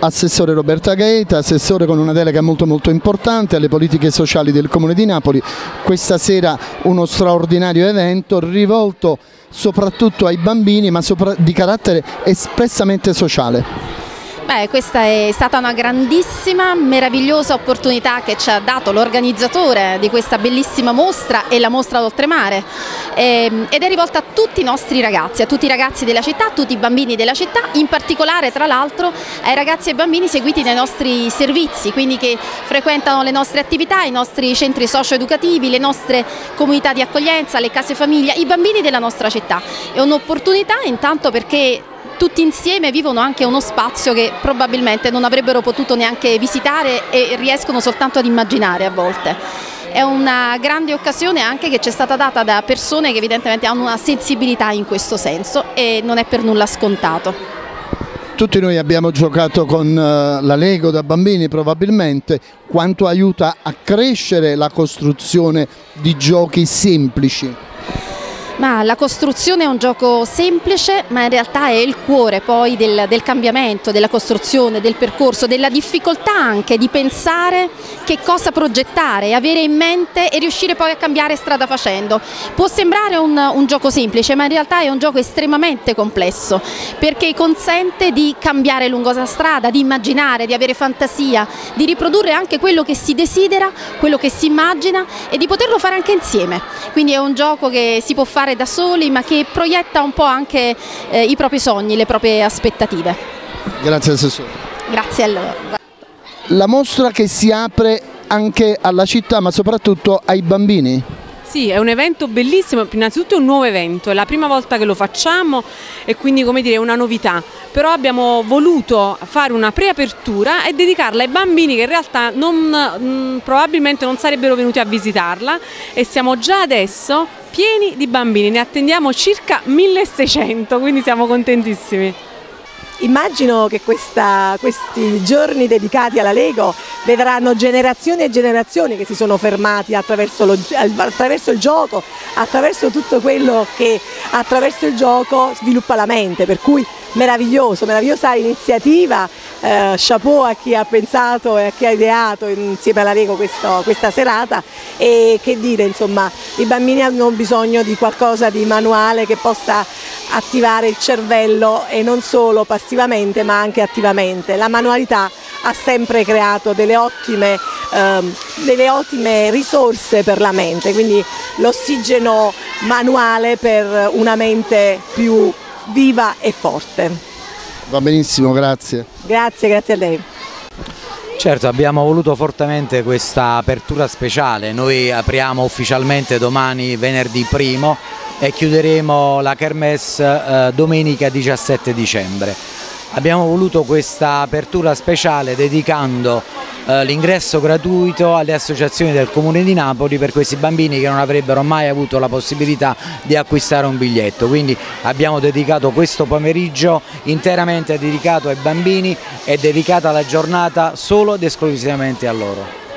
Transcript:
Assessore Roberta Gaeta, assessore con una delega molto molto importante alle politiche sociali del Comune di Napoli. Questa sera uno straordinario evento rivolto soprattutto ai bambini ma di carattere espressamente sociale. Beh, questa è stata una grandissima, meravigliosa opportunità che ci ha dato l'organizzatore di questa bellissima mostra e la mostra d'oltremare ehm, ed è rivolta a tutti i nostri ragazzi, a tutti i ragazzi della città, a tutti i bambini della città, in particolare tra l'altro ai ragazzi e bambini seguiti nei nostri servizi, quindi che frequentano le nostre attività, i nostri centri socio-educativi, le nostre comunità di accoglienza, le case famiglia, i bambini della nostra città. È un'opportunità intanto perché tutti insieme vivono anche uno spazio che probabilmente non avrebbero potuto neanche visitare e riescono soltanto ad immaginare a volte. È una grande occasione anche che ci è stata data da persone che evidentemente hanno una sensibilità in questo senso e non è per nulla scontato. Tutti noi abbiamo giocato con eh, la Lego da bambini probabilmente, quanto aiuta a crescere la costruzione di giochi semplici? Ma la costruzione è un gioco semplice ma in realtà è il cuore poi del, del, cambiamento, della costruzione, del percorso, della difficoltà anche di pensare che cosa progettare, avere in mente e riuscire poi a cambiare strada facendo. Può sembrare un, un gioco semplice ma in realtà è un gioco estremamente complesso perché consente di cambiare lungo la strada, di immaginare, di avere fantasia, di riprodurre anche quello che si desidera, quello che si immagina e di poterlo fare anche insieme. Quindi è un gioco che si può fare fare da soli ma che proietta un po' anche eh, i propri sogni, le proprie aspettative. Grazie Assessore. Grazie a loro. La mostra che si apre anche alla città ma soprattutto ai bambini? Sì, è un evento bellissimo, innanzitutto è un nuovo evento, è la prima volta che lo facciamo e quindi come dire è una novità, però abbiamo voluto fare una preapertura e dedicarla ai bambini che in realtà non, mm, probabilmente non sarebbero venuti a visitarla. E siamo già adesso pieni di bambini, ne attendiamo circa 1600, quindi siamo contentissimi. Immagino che questa, questi giorni dedicati alla Lego vedranno generazioni e generazioni che si sono fermati attraverso, lo, attraverso, il gioco, attraverso tutto quello che attraverso il gioco sviluppa la mente, per cui meraviglioso, meravigliosa iniziativa, eh, chapeau a chi ha pensato e a chi ha ideato insieme alla Lego questo, questa serata. E che dire insomma i bambini hanno bisogno di qualcosa di manuale che possa attivare il cervello e non solo passivamente ma anche attivamente. La manualità ha sempre creato delle ottime, ehm, delle ottime risorse per la mente, quindi l'ossigeno manuale per una mente più viva e forte. Va benissimo, grazie. Grazie, grazie a lei. Certo, abbiamo voluto fortemente questa apertura speciale, noi apriamo ufficialmente domani venerdì primo e chiuderemo la Kermesse eh, domenica 17 dicembre. Abbiamo voluto questa apertura speciale dedicando eh, l'ingresso gratuito alle associazioni del Comune di Napoli per questi bambini che non avrebbero mai avuto la possibilità di acquistare un biglietto. Quindi abbiamo dedicato questo pomeriggio interamente dedicato ai bambini e dedicata la giornata solo ed esclusivamente a loro.